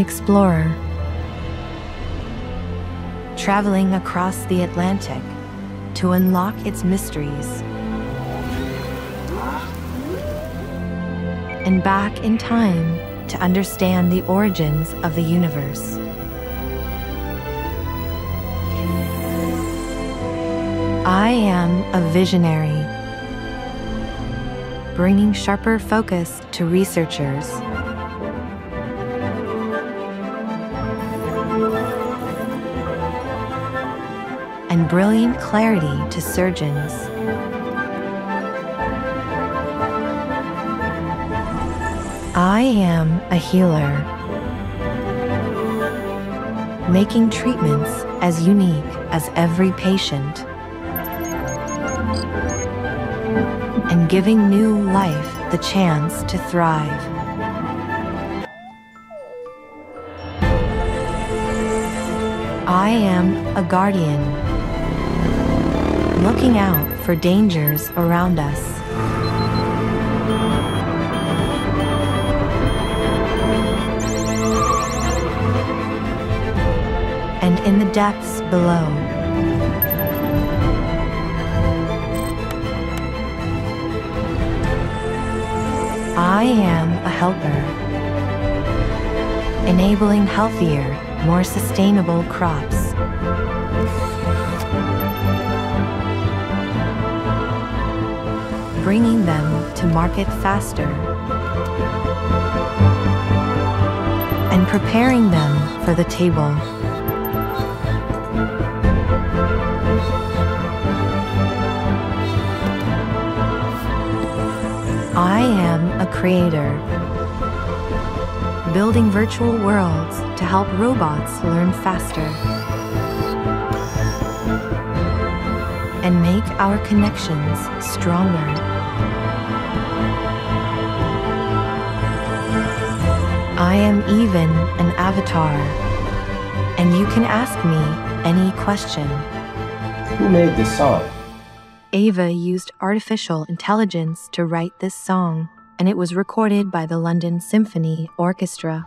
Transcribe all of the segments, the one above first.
explorer, traveling across the Atlantic to unlock its mysteries. And back in time to understand the origins of the universe. I am a visionary, bringing sharper focus to researchers. And brilliant clarity to surgeons. I am a healer, making treatments as unique as every patient. and giving new life the chance to thrive. I am a guardian, looking out for dangers around us. And in the depths below. I am a helper, enabling healthier, more sustainable crops. Bringing them to market faster and preparing them for the table. I am a creator, building virtual worlds to help robots learn faster and make our connections stronger. I am even an avatar, and you can ask me any question. Who made this song? AIVA used artificial intelligence to write this song, and it was recorded by the London Symphony Orchestra.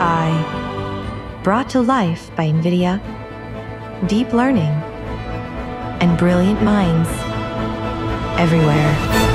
AI, brought to life by NVIDIA, deep learning, and brilliant minds everywhere.